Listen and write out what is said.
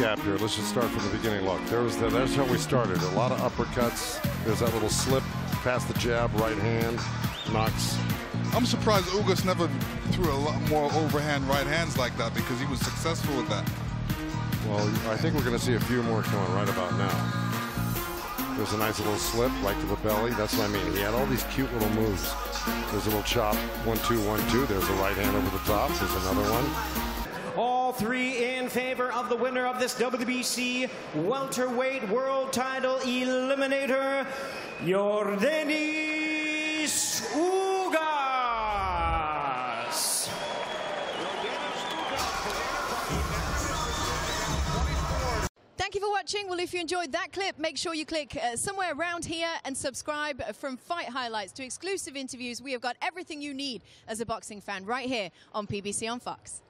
recap here. Let's just start from the beginning. Look, there was the, there's how we started. A lot of uppercuts. There's that little slip past the jab, right hand, knocks. I'm surprised Ugas never threw a lot more overhand right hands like that because he was successful with that. Well, I think we're going to see a few more coming right about now. There's a nice little slip right to the belly. That's what I mean. He had all these cute little moves. There's a little chop, one, two, one, two. There's a right hand over the top. There's another one. All three in favor of the winner of this WBC welterweight world title eliminator, Yordenis Ugas. Thank you for watching. Well, if you enjoyed that clip, make sure you click uh, somewhere around here and subscribe from Fight Highlights to exclusive interviews. We have got everything you need as a boxing fan right here on PBC on Fox.